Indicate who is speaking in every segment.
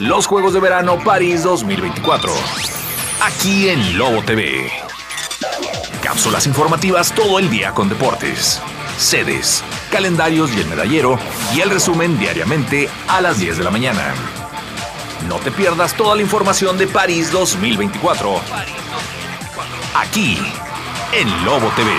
Speaker 1: los Juegos de Verano París 2024. Aquí en Lobo TV. Cápsulas informativas todo el día con deportes, sedes, calendarios y el medallero y el resumen diariamente a las 10 de la mañana. No te pierdas toda la información de París 2024. Aquí en Lobo TV.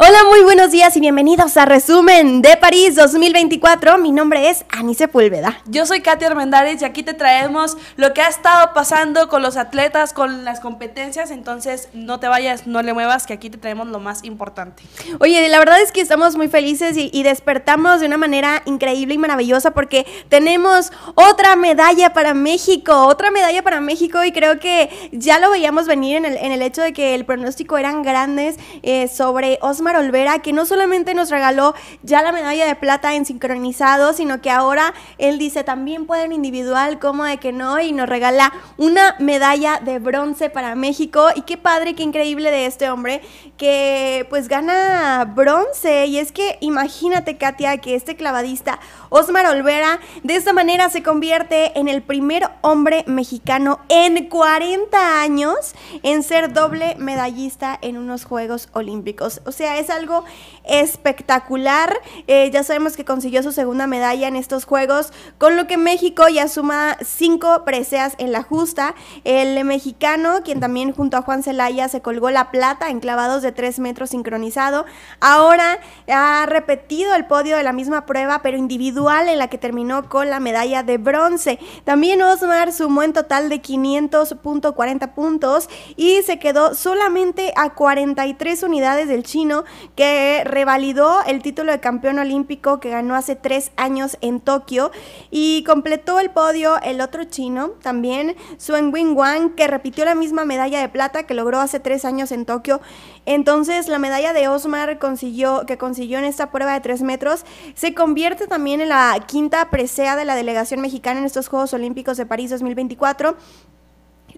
Speaker 2: Hola, muy buenos días y bienvenidos a Resumen de París 2024. Mi nombre es Anice Pulveda.
Speaker 3: Yo soy Katia Armendáriz y aquí te traemos lo que ha estado pasando con los atletas, con las competencias. Entonces, no te vayas, no le muevas, que aquí te traemos lo más importante.
Speaker 2: Oye, la verdad es que estamos muy felices y, y despertamos de una manera increíble y maravillosa porque tenemos otra medalla para México, otra medalla para México y creo que ya lo veíamos venir en el, en el hecho de que el pronóstico eran grandes eh, sobre Olvera, que no solamente nos regaló ya la medalla de plata en sincronizado, sino que ahora él dice también pueden individual, como de que no, y nos regala una medalla de bronce para México. Y qué padre, qué increíble de este hombre que pues gana bronce. Y es que imagínate, Katia, que este clavadista, Osmar Olvera, de esta manera se convierte en el primer hombre mexicano en 40 años en ser doble medallista en unos Juegos Olímpicos. O sea, es algo espectacular. Eh, ya sabemos que consiguió su segunda medalla en estos Juegos, con lo que México ya suma cinco preseas en la justa. El mexicano, quien también junto a Juan Celaya se colgó la plata en clavados de 3 metros sincronizado, ahora ha repetido el podio de la misma prueba, pero individual, en la que terminó con la medalla de bronce. También Osmar sumó en total de 500.40 puntos y se quedó solamente a 43 unidades del chino que revalidó el título de campeón olímpico que ganó hace tres años en Tokio y completó el podio el otro chino, también Suen Wing Wang, que repitió la misma medalla de plata que logró hace tres años en Tokio. Entonces, la medalla de Osmar consiguió, que consiguió en esta prueba de tres metros se convierte también en la quinta presea de la delegación mexicana en estos Juegos Olímpicos de París 2024.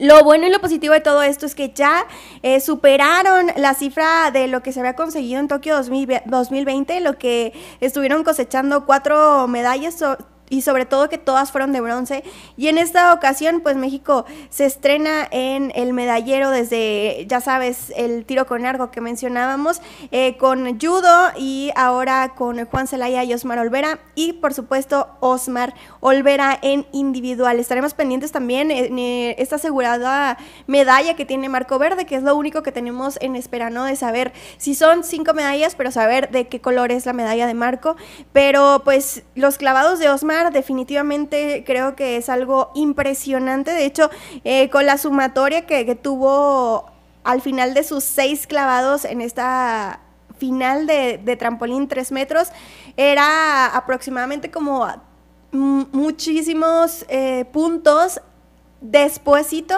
Speaker 2: Lo bueno y lo positivo de todo esto es que ya eh, superaron la cifra de lo que se había conseguido en Tokio 2000, 2020, lo que estuvieron cosechando cuatro medallas. Y sobre todo que todas fueron de bronce. Y en esta ocasión, pues México se estrena en el medallero desde, ya sabes, el tiro con arco que mencionábamos, eh, con judo y ahora con Juan Celaya y Osmar Olvera y por supuesto Osmar Olvera en individual. Estaremos pendientes también en esta asegurada medalla que tiene Marco Verde, que es lo único que tenemos en espera, ¿no? De saber si son cinco medallas, pero saber de qué color es la medalla de Marco. Pero pues los clavados de Osmar definitivamente creo que es algo impresionante. De hecho, eh, con la sumatoria que, tuvo al final de sus seis clavados en esta final de, trampolín tres metros, era aproximadamente como muchísimos eh, puntos despuésito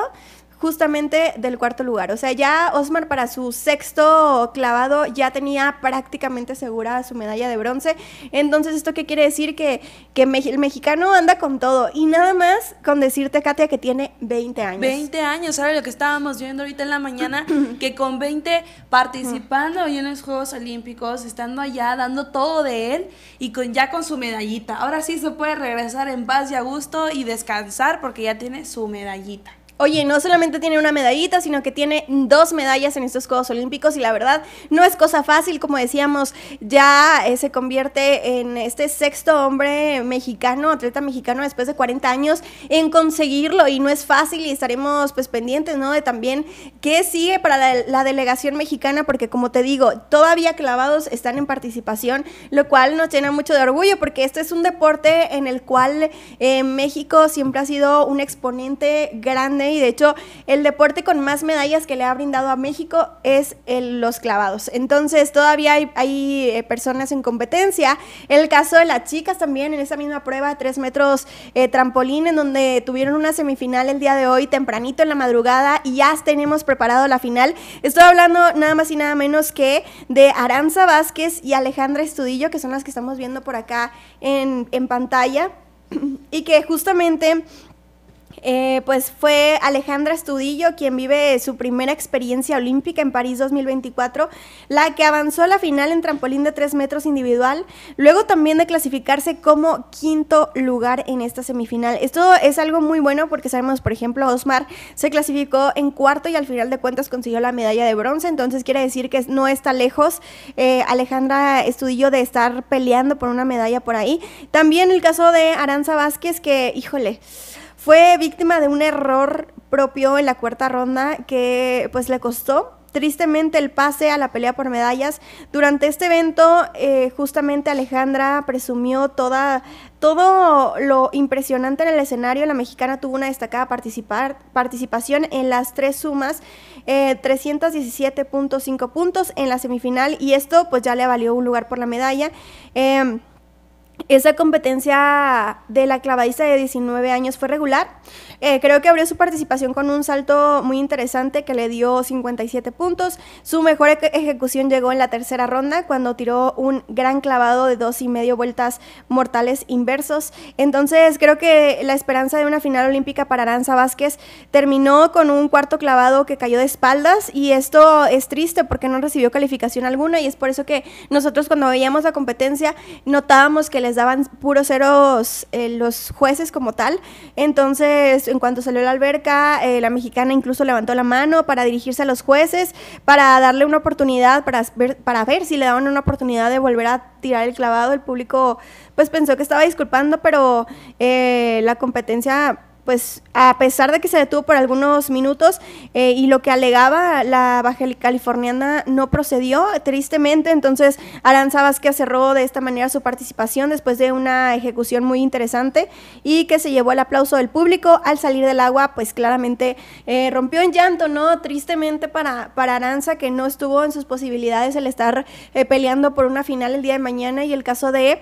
Speaker 2: justamente del cuarto lugar. O sea, ya Osmar para su sexto clavado ya tenía prácticamente segura su medalla de bronce. Entonces, ¿esto qué quiere decir? Que, que el mexicano anda con todo. Y nada más con decirte, Katia, que tiene 20 años.
Speaker 3: 20 años, ¿sabes lo que estábamos viendo ahorita en la mañana? que con 20 participando hoy en los Juegos Olímpicos, estando allá, dando todo de él y con ya con su medallita. Ahora sí se puede regresar en paz y a gusto y descansar porque ya tiene su medallita.
Speaker 2: Oye, no solamente tiene una medallita, sino que tiene dos medallas en estos Juegos Olímpicos y la verdad no es cosa fácil, como decíamos, ya eh, se convierte en este sexto hombre mexicano, atleta mexicano después de 40 años en conseguirlo y no es fácil y estaremos pues pendientes, ¿no? De también qué sigue para la, delegación mexicana, porque como te digo, todavía clavados están en participación, lo cual nos llena mucho de orgullo porque este es un deporte en el cual eh, México siempre ha sido un exponente grande y de hecho el deporte con más medallas que le ha brindado a México es el, los clavados. Entonces todavía hay, hay eh, personas en competencia. El caso de las chicas también en esa misma prueba de 3 metros eh, trampolín en donde tuvieron una semifinal el día de hoy tempranito en la madrugada y ya tenemos preparado la final. Estoy hablando nada más y nada menos que de Aranza Vázquez y Alejandra Estudillo, que son las que estamos viendo por acá en, en pantalla y que justamente eh, pues fue Alejandra Estudillo quien vive su primera experiencia olímpica en París 2024, la que avanzó a la final en trampolín de 3 metros individual, luego también de clasificarse como quinto lugar en esta semifinal. Esto es algo muy bueno porque sabemos, por ejemplo, Osmar se clasificó en cuarto y al final de cuentas consiguió la medalla de bronce, entonces quiere decir que no está lejos eh, Alejandra Estudillo de estar peleando por una medalla por ahí. También el caso de Aranza Vázquez, que, híjole, fue víctima de un error propio en la cuarta ronda que pues le costó tristemente el pase a la pelea por medallas. Durante este evento, eh, justamente Alejandra presumió toda, todo lo impresionante en el escenario. La mexicana tuvo una destacada participar, participación en las tres sumas, 317.5 eh, puntos en la semifinal y esto pues ya le valió un lugar por la medalla. Em, esa competencia de la clavadista de 19 años fue regular. Eh, creo que abrió su participación con un salto muy interesante que le dio 57 puntos. Su mejor ejecución llegó en la tercera ronda cuando tiró un gran clavado de dos y medio vueltas mortales inversos. Entonces creo que la esperanza de una final olímpica para Aranza Vázquez terminó con un cuarto clavado que cayó de espaldas y esto es triste porque no recibió calificación alguna y es por eso que nosotros cuando veíamos la competencia notábamos que les daban puros ceros eh, los jueces como tal. Entonces en cuanto salió la alberca, eh, la mexicana incluso levantó la mano para dirigirse a los jueces, para darle una oportunidad, para ver, para ver si le daban una oportunidad de volver a tirar el clavado. El público pues pensó que estaba disculpando, pero eh, la competencia pues a pesar de que se detuvo por algunos minutos eh, y lo que alegaba la baja californiana no procedió, tristemente, entonces Aranza Vázquez cerró de esta manera su participación después de una ejecución muy interesante y que se llevó el aplauso del público al salir del agua, pues claramente eh, rompió en llanto, ¿no? Tristemente para, para Aranza que no estuvo en sus posibilidades el estar eh, peleando por una final el día de mañana y el caso de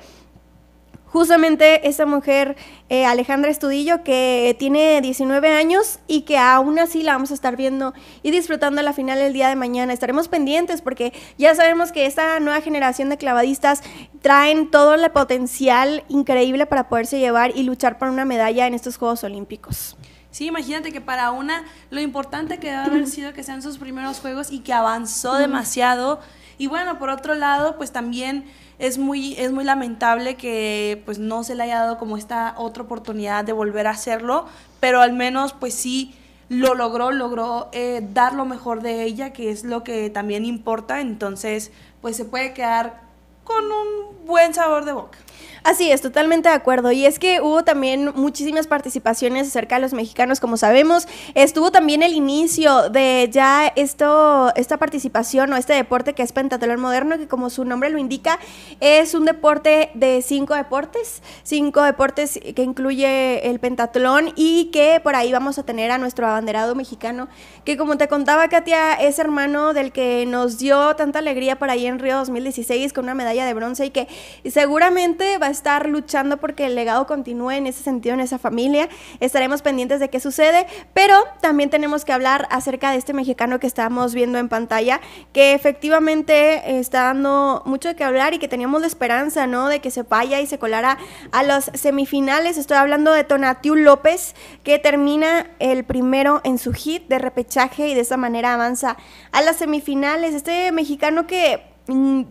Speaker 2: justamente esa mujer, eh, Alejandra Estudillo, que tiene 19 años y que aún así la vamos a estar viendo y disfrutando la final el día de mañana. Estaremos pendientes porque ya sabemos que esta nueva generación de clavadistas traen todo el potencial increíble para poderse llevar y luchar por una medalla en estos Juegos Olímpicos.
Speaker 3: Sí, imagínate que para una lo importante que debe haber sido que sean sus primeros juegos y que avanzó demasiado. Y bueno, por otro lado, pues también es muy, es muy lamentable que pues no se le haya dado como esta otra oportunidad de volver a hacerlo, pero al menos pues sí lo logró, logró eh, dar lo mejor de ella, que es lo que también importa, entonces pues se puede quedar con un buen sabor de boca.
Speaker 2: Así es, totalmente de acuerdo. Y es que hubo también muchísimas participaciones acerca de los mexicanos, como sabemos. Estuvo también el inicio de ya esto, esta participación o este deporte que es pentatlón moderno, que como su nombre lo indica, es un deporte de cinco deportes, cinco deportes que incluye el pentatlón y que por ahí vamos a tener a nuestro abanderado mexicano, que como te contaba Katia, es hermano del que nos dio tanta alegría por ahí en Río 2016 con una medalla de bronce y que seguramente va estar luchando porque el legado continúe en ese sentido, en esa familia. Estaremos pendientes de qué sucede, pero también tenemos que hablar acerca de este mexicano que estamos viendo en pantalla, que efectivamente está dando mucho de qué hablar y que teníamos la esperanza, ¿no? De que se vaya y se colara a los semifinales. Estoy hablando de Tonatiu López, que termina el primero en su hit de repechaje y de esa manera avanza a las semifinales. Este mexicano que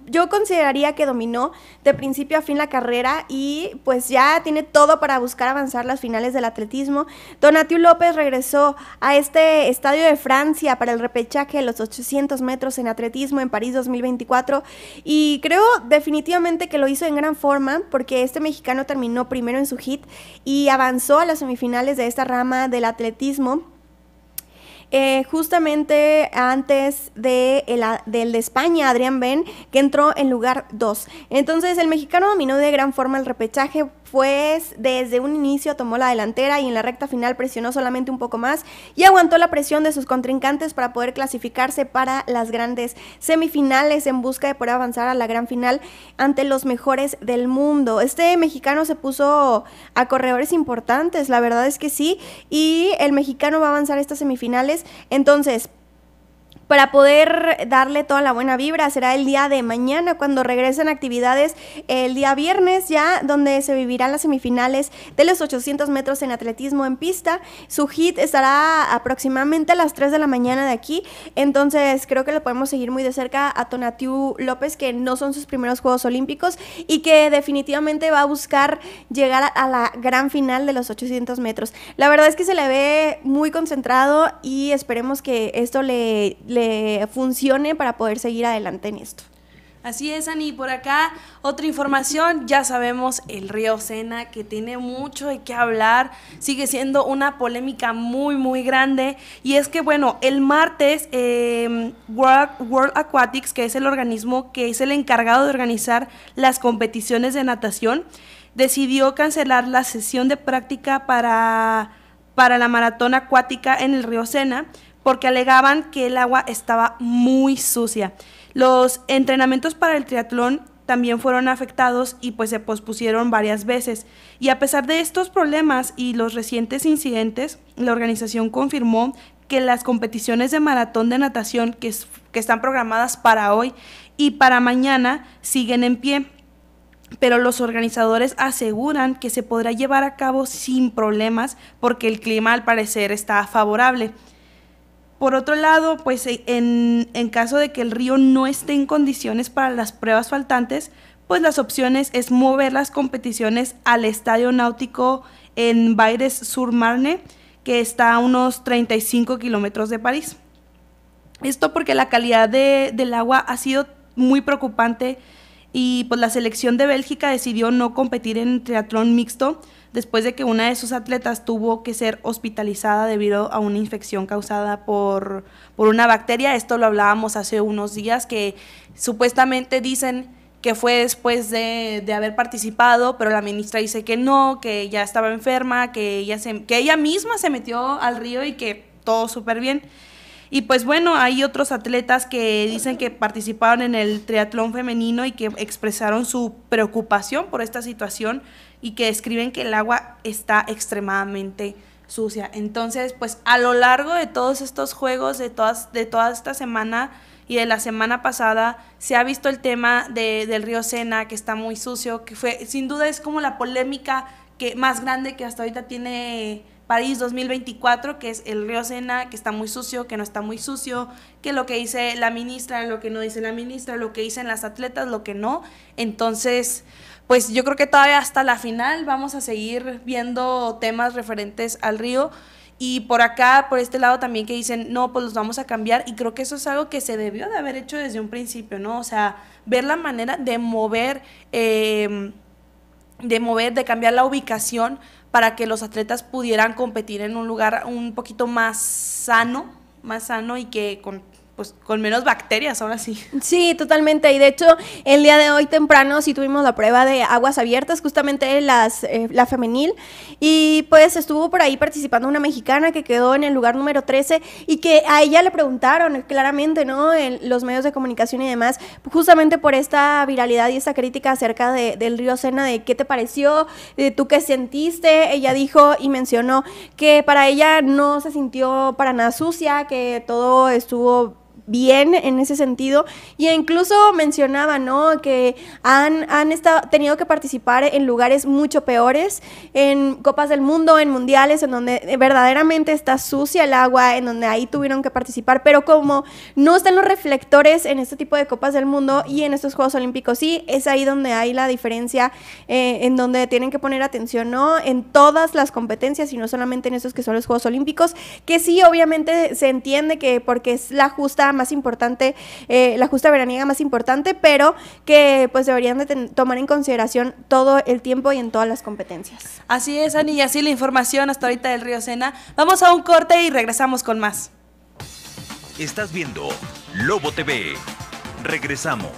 Speaker 2: yo consideraría que dominó de principio a fin la carrera y pues ya tiene todo para buscar avanzar las finales del atletismo. Donatiu López regresó a este estadio de Francia para el repechaje de los 800 metros en atletismo en París 2024 y creo definitivamente que lo hizo en gran forma porque este mexicano terminó primero en su hit y avanzó a las semifinales de esta rama del atletismo. Eh, justamente antes de el, del de España, Adrián Ben, que entró en lugar 2. Entonces el mexicano dominó de gran forma el repechaje, pues desde un inicio tomó la delantera y en la recta final presionó solamente un poco más y aguantó la presión de sus contrincantes para poder clasificarse para las grandes semifinales en busca de poder avanzar a la gran final ante los mejores del mundo. Este mexicano se puso a corredores importantes, la verdad es que sí, y el mexicano va a avanzar a estas semifinales. Entonces, para poder darle toda la buena vibra. Será el día de mañana cuando regresen actividades el día viernes ya, donde se vivirán las semifinales de los 800 metros en atletismo en pista. Su hit estará aproximadamente a las 3 de la mañana de aquí, entonces creo que lo podemos seguir muy de cerca a Tonatiu López, que no son sus primeros Juegos Olímpicos y que definitivamente va a buscar llegar a la gran final de los 800 metros. La verdad es que se le ve muy concentrado y esperemos que esto le, le funcione para poder seguir adelante en esto.
Speaker 3: Así es, Ani. Por acá, otra información. Ya sabemos el río Sena, que tiene mucho de qué hablar. Sigue siendo una polémica muy, muy grande. Y es que, bueno, el martes, em, World, World Aquatics, que es el organismo que es el encargado de organizar las competiciones de natación, decidió cancelar la sesión de práctica para, para la maratón acuática en el río Sena, porque alegaban que el agua estaba muy sucia. Los entrenamientos para el triatlón también fueron afectados y pues se pospusieron varias veces. Y a pesar de estos problemas y los recientes incidentes, la organización confirmó que las competiciones de maratón de natación que, que están programadas para hoy y para mañana siguen en pie. Pero los organizadores aseguran que se podrá llevar a cabo sin problemas porque el clima al parecer está favorable. Por otro lado, pues e, en, en, caso de que el río no esté en condiciones para las pruebas faltantes, pues las opciones es mover las competiciones al estadio náutico en Baires-sur-Marne, que está a unos 35 kilómetros de París. Esto porque la calidad de, del agua ha sido muy preocupante y pues la selección de Bélgica decidió no competir en triatlón mixto después de que una de sus atletas tuvo que ser hospitalizada debido a una infección causada por, por una bacteria. Esto lo hablábamos hace unos días, que supuestamente dicen que fue después de, de, haber participado, pero la ministra dice que no, que ella estaba enferma, que ella, se, que ella misma se metió al río y que todo súper bien. Y pues bueno, hay otros atletas que dicen que participaron en el triatlón femenino y que expresaron su preocupación por esta situación y que describen que el agua está extremadamente sucia. Entonces, pues a lo largo de todos estos juegos, de, todas, de toda esta semana y de la semana pasada, se ha visto el tema de, del río Sena, que está muy sucio, que fue, sin duda es como la polémica que, más grande que hasta ahorita tiene París 2024, que es el río Sena, que está muy sucio, que no está muy sucio, que lo que dice la ministra, lo que no dice la ministra, lo que dicen las atletas, lo que no. Entonces, pues yo creo que todavía hasta la final vamos a seguir viendo temas referentes al río. Y por acá, por este lado también que dicen, no, pues los vamos a cambiar. Y creo que eso es algo que se debió de haber hecho desde un principio, ¿no? O sea, ver la manera de mover, eh, de mover, de cambiar la ubicación para que los atletas pudieran competir en un lugar un poquito más sano, más sano y que con pues con menos bacterias ahora sí.
Speaker 2: Sí, totalmente. Y de hecho, el día de hoy temprano sí tuvimos la prueba de aguas abiertas, justamente las, eh, la femenil. Y pues estuvo por ahí participando una mexicana que quedó en el lugar número 13 y que a ella le preguntaron claramente, ¿no? En los medios de comunicación y demás, justamente por esta viralidad y esta crítica acerca de, del río Sena, de qué te pareció, de tú qué sentiste. Ella dijo y mencionó que para ella no se sintió para nada sucia, que todo estuvo bien en ese sentido. Y incluso mencionaba, ¿no? Que han, han estado, tenido que participar en lugares mucho peores, en Copas del Mundo, en mundiales, en donde verdaderamente está sucia el agua, en donde ahí tuvieron que participar. Pero como no están los reflectores en este tipo de Copas del Mundo y en estos Juegos Olímpicos, sí, es ahí donde hay la diferencia, eh, en donde tienen que poner atención, ¿no? En todas las competencias y no solamente en estos que son los Juegos Olímpicos, que sí, obviamente se entiende que porque es la justa más importante, eh, la justa veraniega más importante, pero que pues deberían de tomar en consideración todo el tiempo y en todas las competencias.
Speaker 3: Así es, Ani, y así la información hasta ahorita del Río Sena. Vamos a un corte y regresamos con más.
Speaker 1: Estás viendo Lobo TV. Regresamos.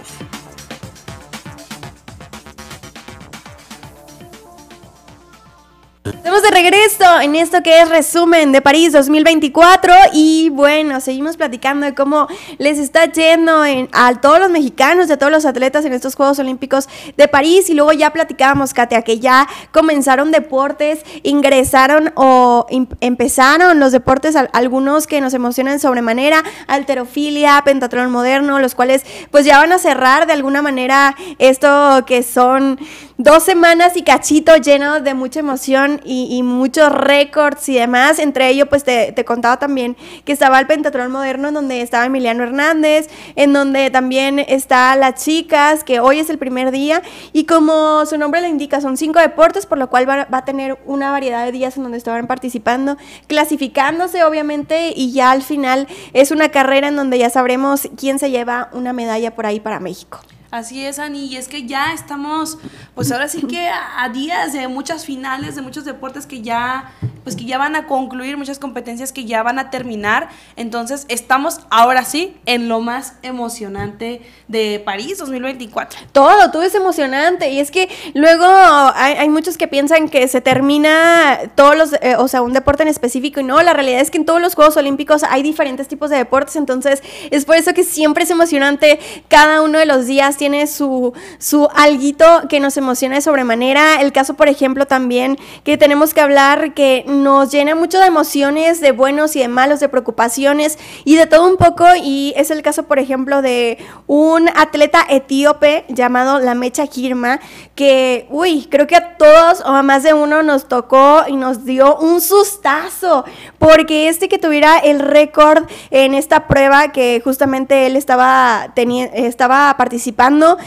Speaker 2: Estamos de regreso en esto que es resumen de París 2024 y bueno, seguimos platicando de cómo les está yendo a todos los mexicanos y a todos los atletas en estos Juegos Olímpicos de París. Y luego ya platicábamos, Katia, que ya comenzaron deportes, ingresaron o empezaron los deportes, algunos que nos emocionan sobremanera, alterofilia, pentatlón moderno, los cuales pues ya van a cerrar de alguna manera esto que son dos semanas y cachito lleno de mucha emoción y, muchos récords y demás. Entre ellos, pues te, contaba también que estaba el Pentatrón Moderno, en donde estaba Emiliano Hernández, en donde también está las chicas, que hoy es el primer día. Y como su nombre lo indica, son cinco deportes, por lo cual va, va a tener una variedad de días en donde estaban participando, clasificándose, obviamente, y ya al final es una carrera en donde ya sabremos quién se lleva una medalla por ahí para México.
Speaker 3: Así es, Ani, y es que ya estamos, pues ahora sí que a, días de muchas finales, de muchos deportes que ya, pues que ya van a concluir, muchas competencias que ya van a terminar. Entonces, estamos ahora sí en lo más emocionante de París 2024.
Speaker 2: Todo, todo es emocionante. Y es que luego hay, muchos que piensan que se termina todos los, eh, o sea, un deporte en específico, y no, la realidad es que en todos los Juegos Olímpicos hay diferentes tipos de deportes, entonces es por eso que siempre es emocionante cada uno de los días tiene su, su alguito que nos emociona de sobremanera. El caso, por ejemplo, también que tenemos que hablar que nos llena mucho de emociones, de buenos y de malos, de preocupaciones y de todo un poco. Y es el caso, por ejemplo, de un atleta etíope llamado La Mecha Girma, que, uy, creo que a todos o a más de uno nos tocó y nos dio un sustazo, porque este que tuviera el récord en esta prueba que justamente él estaba, estaba participando,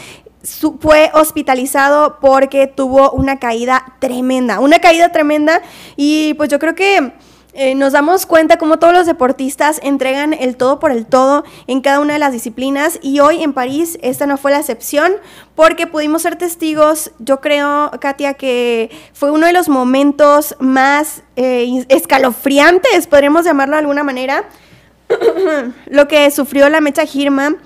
Speaker 2: fue hospitalizado porque tuvo una caída tremenda, una caída tremenda. Y pues yo creo que eh, nos damos cuenta como todos los deportistas entregan el todo por el todo en cada una de las disciplinas. Y hoy en París esta no fue la excepción porque pudimos ser testigos, yo creo, Katia, que fue uno de los momentos más eh, escalofriantes, podríamos llamarlo de alguna manera, lo que sufrió la Mecha Girma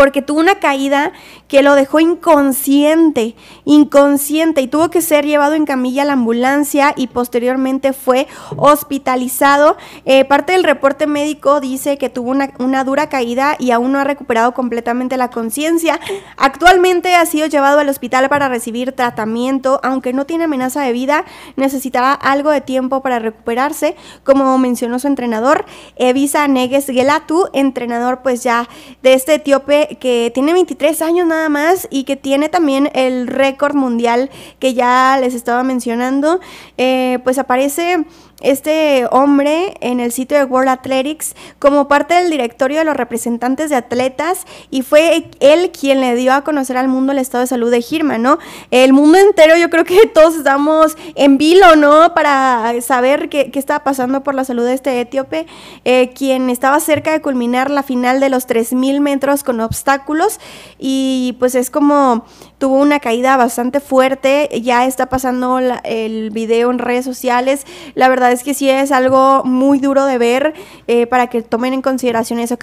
Speaker 2: porque tuvo una caída que lo dejó inconsciente, inconsciente, y tuvo que ser llevado en camilla a la ambulancia y posteriormente fue hospitalizado. Eh, parte del reporte médico dice que tuvo una, una dura caída y aún no ha recuperado completamente la conciencia. Actualmente ha sido llevado al hospital para recibir tratamiento, aunque no tiene amenaza de vida, necesitará algo de tiempo para recuperarse, como mencionó su entrenador, Evisa Neges Gelatu, entrenador pues ya de este etíope que tiene 23 años nada más y que tiene también el récord mundial que ya les estaba mencionando, eh, pues aparece este hombre en el sitio de World Athletics como parte del directorio de los representantes de atletas y fue él quien le dio a conocer al mundo el estado de salud de Girma, ¿no? El mundo entero, yo creo que todos estamos en vilo, ¿no? Para saber qué, qué estaba pasando por la salud de este etíope, eh, quien estaba cerca de culminar la final de los 3.000 metros con obstáculos y pues es como tuvo una caída bastante fuerte, ya está pasando el video en redes sociales, la verdad es que sí es algo muy duro de ver eh, para que tomen en consideración eso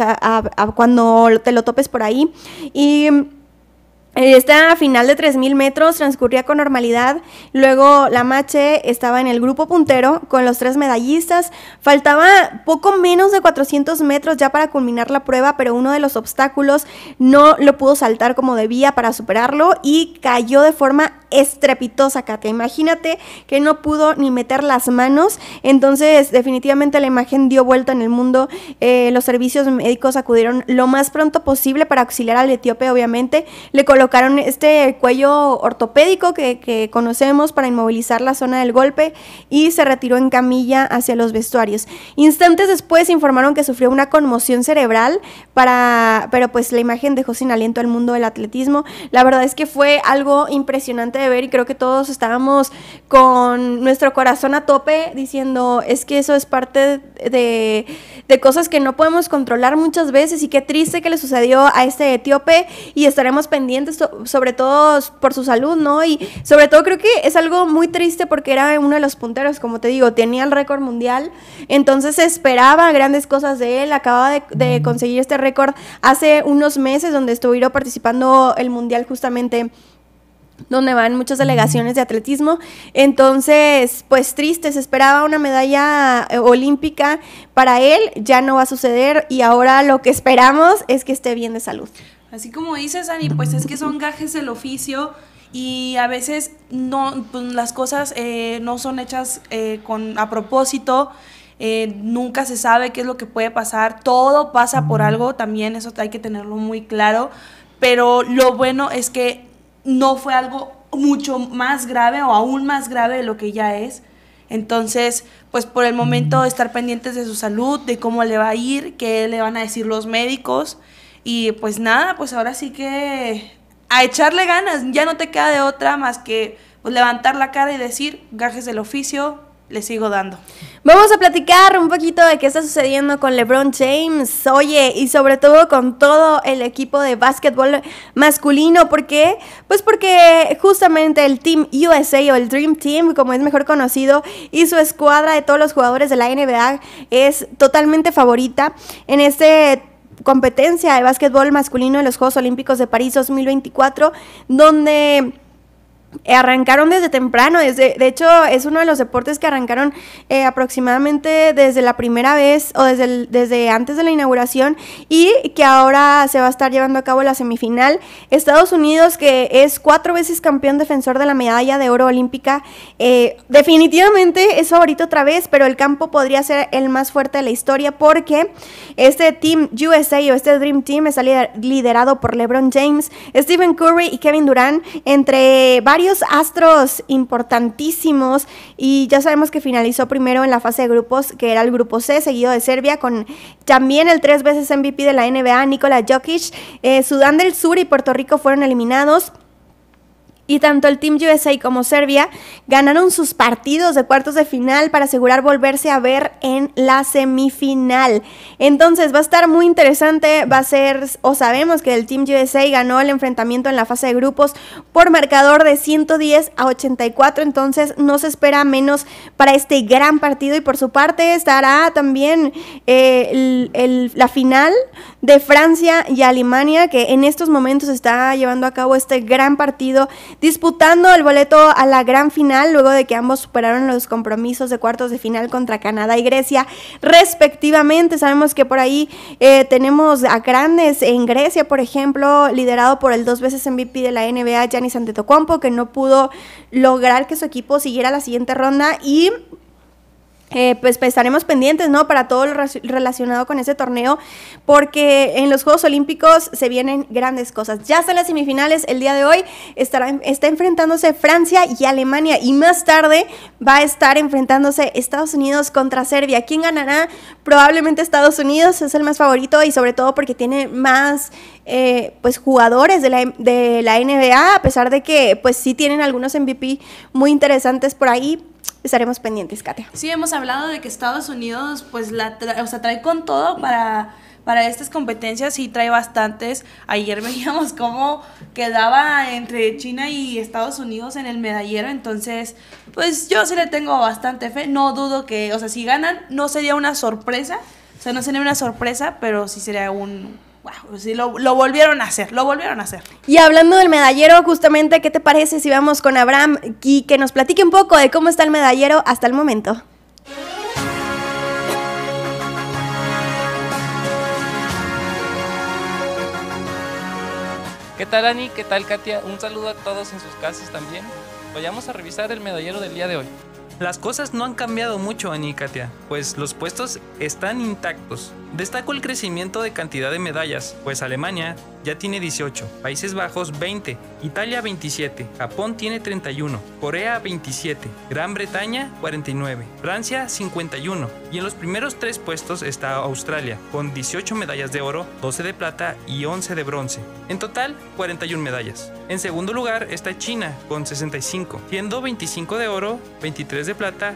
Speaker 2: cuando te lo topes por ahí. Y esta final de 3.000 metros transcurría con normalidad. Luego la Mache estaba en el grupo puntero con los tres medallistas. Faltaba poco menos de 400 metros ya para culminar la prueba, pero uno de los obstáculos no lo pudo saltar como debía para superarlo y cayó de forma estrepitosa, Katia. Imagínate que no pudo ni meter las manos. Entonces, definitivamente la imagen dio vuelta en el mundo. Eh, los servicios médicos acudieron lo más pronto posible para auxiliar al etíope, obviamente. Le colocaron este cuello ortopédico que, que conocemos para inmovilizar la zona del golpe y se retiró en camilla hacia los vestuarios. Instantes después informaron que sufrió una conmoción cerebral, para, pero pues la imagen dejó sin aliento al mundo del atletismo. La verdad es que fue algo impresionante de ver y creo que todos estábamos con nuestro corazón a tope diciendo, es que eso es parte de, de cosas que no podemos controlar muchas veces y qué triste que le sucedió a este etíope y estaremos pendientes sobre todo por su salud, ¿no? Y sobre todo creo que es algo muy triste porque era uno de los punteros, como te digo, tenía el récord mundial, entonces se esperaba grandes cosas de él, acaba de, de conseguir este récord hace unos meses donde estuvieron participando el mundial justamente donde van muchas delegaciones de atletismo. Entonces, pues triste, se esperaba una medalla eh, olímpica para él, ya no va a suceder y ahora lo que esperamos es que esté bien de salud.
Speaker 3: Así como dices, Ani, pues es que son gajes del oficio y a veces no, pues, las cosas eh, no son hechas eh, con, a propósito. nunca se sabe qué es lo que puede pasar, todo pasa por algo, también eso hay que tenerlo muy claro, pero lo bueno es que no fue algo mucho más grave o aún más grave de lo que ya es. Entonces, pues por el momento estar pendientes de su salud, de cómo le va a ir, qué le van a decir los médicos. Y pues nada, pues ahora sí que a echarle ganas, ya no te queda de otra más que pues, levantar la cara y decir, gajes del oficio, le sigo dando.
Speaker 2: Vamos a platicar un poquito de qué está sucediendo con LeBron James, oye, y sobre todo con todo el equipo de básquetbol masculino. ¿Por qué? Pues porque justamente el Team USA o el Dream Team, como es mejor conocido, y su escuadra de todos los jugadores de la NBA es totalmente favorita en este competencia de básquetbol masculino en los Juegos Olímpicos de París 2024, donde arrancaron desde temprano, desde, de hecho es uno de los deportes que arrancaron eh, aproximadamente desde la primera vez o desde, desde antes de la inauguración y que ahora se va a estar llevando a cabo la semifinal. Estados Unidos, que es cuatro veces campeón defensor de la medalla de oro olímpica, eh, definitivamente es favorito otra vez, pero el campo podría ser el más fuerte de la historia porque este Team USA o este Dream Team está liderado por LeBron James, Stephen Curry y Kevin Durant, entre varios astros importantísimos y ya sabemos que finalizó primero en la fase de grupos, que era el grupo C, seguido de Serbia, con también el tres veces MVP de la NBA, Nikola Jokic. Eh, Sudán del Sur y Puerto Rico fueron eliminados y tanto el Team USA como Serbia ganaron sus partidos de cuartos de final para asegurar volverse a ver en la semifinal. Entonces va a estar muy interesante, va a ser, o sabemos que el Team USA ganó el enfrentamiento en la fase de grupos por marcador de 110 a 84, entonces no se espera menos para este gran partido y por su parte estará también eh, la final de Francia y Alemania que en estos momentos está llevando a cabo este gran partido disputando el boleto a la gran final luego de que ambos superaron los compromisos de cuartos de final contra Canadá y Grecia respectivamente. Sabemos que por ahí eh, tenemos a grandes en Grecia, por ejemplo, liderado por el dos veces MVP de la NBA, Giannis Antetokounmpo, que no pudo lograr que su equipo siguiera la siguiente ronda y eh, pues, pues, estaremos pendientes, ¿no? Para todo lo relacionado con ese torneo, porque en los Juegos Olímpicos se vienen grandes cosas. Ya están las semifinales el día de hoy, estará, está enfrentándose Francia y Alemania, y más tarde va a estar enfrentándose Estados Unidos contra Serbia. ¿Quién ganará? Probablemente Estados Unidos es el más favorito, y sobre todo porque tiene más eh, pues jugadores de la, de la NBA, a pesar de que pues sí tienen algunos MVP muy interesantes por ahí estaremos pendientes, Katia.
Speaker 3: Sí, hemos hablado de que Estados Unidos, pues, la o sea, trae con todo para, para estas competencias y trae bastantes. Ayer veíamos cómo quedaba entre China y Estados Unidos en el medallero, entonces, pues, yo sí le tengo bastante fe. No dudo que, o sea, si ganan, no sería una sorpresa, o sea, no sería una sorpresa, pero sí sería un wow, sí, lo, lo, volvieron a hacer, lo volvieron a hacer.
Speaker 2: Y hablando del medallero, justamente, ¿qué te parece si vamos con Abraham y que nos platique un poco de cómo está el medallero hasta el momento?
Speaker 4: ¿Qué tal Ani? ¿Qué tal Katia? Un saludo a todos en sus casas también. Vayamos a revisar el medallero del día de hoy. Las cosas no han cambiado mucho, Ani y Katia, pues los puestos están intactos. Destaco el crecimiento de cantidad de medallas, pues Alemania ya tiene 18, Países Bajos 20, Italia 27, Japón tiene 31, Corea 27, Gran Bretaña 49, Francia 51 y en los primeros tres puestos está Australia con 18 medallas de oro, 12 de plata y 11 de bronce. En total 41 medallas. En segundo lugar está China con 65, siendo 25 de oro, 23 de plata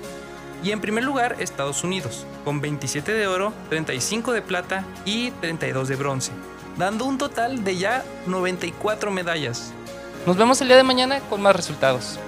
Speaker 4: y en primer lugar, Estados Unidos, con 27 de oro, 35 de plata y 32 de bronce, dando un total de ya 94 medallas. Nos vemos el día de mañana con más resultados.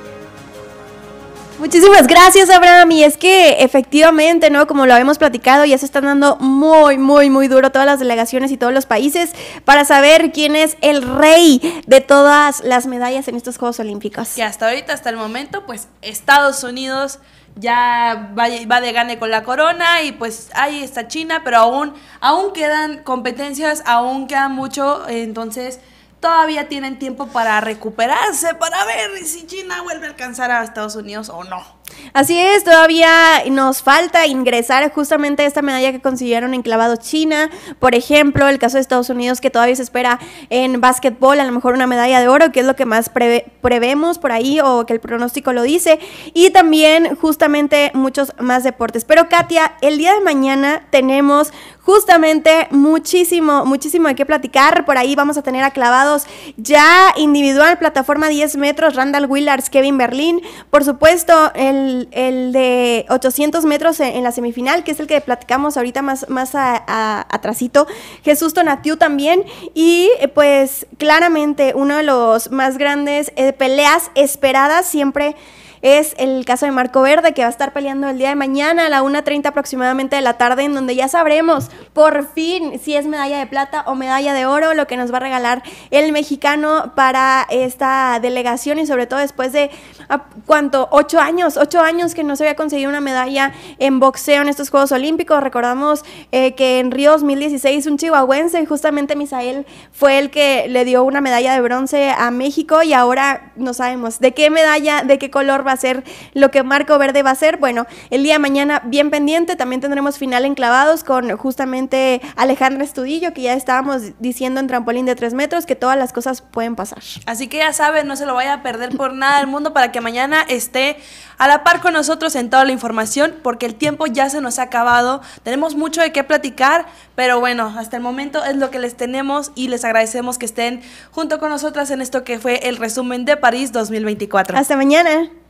Speaker 2: Muchísimas gracias, Abraham. Y es que efectivamente, ¿no? Como lo habíamos platicado, ya se están dando muy, muy, muy duro todas las delegaciones y todos los países para saber quién es el rey de todas las medallas en estos Juegos Olímpicos.
Speaker 3: Que hasta ahorita, hasta el momento, pues Estados Unidos ya va, va, de gane con la corona y pues ahí está China, pero aún, aún quedan competencias, aún queda mucho, entonces todavía tienen tiempo para recuperarse, para ver si China vuelve a alcanzar a Estados Unidos o no.
Speaker 2: Así es, todavía nos falta ingresar justamente esta medalla que consiguieron en clavado China, por ejemplo, el caso de Estados Unidos que todavía se espera en básquetbol, a lo mejor una medalla de oro, que es lo que más prevemos por ahí o que el pronóstico lo dice, y también justamente muchos más deportes. Pero Katia, el día de mañana tenemos justamente muchísimo, muchísimo de qué platicar. Por ahí vamos a tener aclavados ya individual, plataforma 10 metros, Randall Willars, Kevin Berlin. Por supuesto, el, de 800 metros en, la semifinal, que es el que platicamos ahorita más, más atrasito. Jesús Tonatiu también. Y pues claramente uno de los más grandes eh, peleas esperadas siempre es el caso de Marco Verde, que va a estar peleando el día de mañana a la 1.30 aproximadamente de la tarde, en donde ya sabremos por fin si es medalla de plata o medalla de oro, lo que nos va a regalar el mexicano para esta delegación y sobre todo después de, ah, ¿cuánto? Ocho años, ocho años que no se había conseguido una medalla en boxeo en estos Juegos Olímpicos. Recordamos eh, que en Río 2016 un chihuahuense, justamente Misael, fue el que le dio una medalla de bronce a México y ahora no sabemos de qué medalla, de qué color va a ser lo que Marco Verde va a hacer. Bueno, el día de mañana bien pendiente, también tendremos final enclavados con justamente Alejandra Estudillo, que ya estábamos diciendo en trampolín de tres metros que todas las cosas pueden pasar.
Speaker 3: Así que ya saben, no se lo vaya a perder por nada del mundo para que mañana esté a la par con nosotros en toda la información, porque el tiempo ya se nos ha acabado. Tenemos mucho de qué platicar, pero bueno, hasta el momento es lo que les tenemos y les agradecemos que estén junto con nosotras en esto que fue el resumen de París 2024.
Speaker 2: Hasta mañana.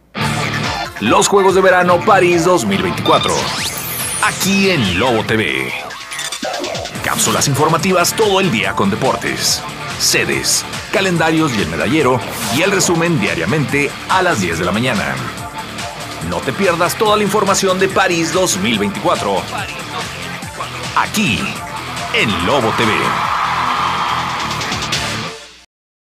Speaker 1: Los Juegos de Verano París 2024. Aquí en Lobo TV. Cápsulas informativas todo el día con deportes, sedes, calendarios y el medallero y el resumen diariamente a las 10 de la mañana. No te pierdas toda la información de París 2024. Aquí en Lobo TV.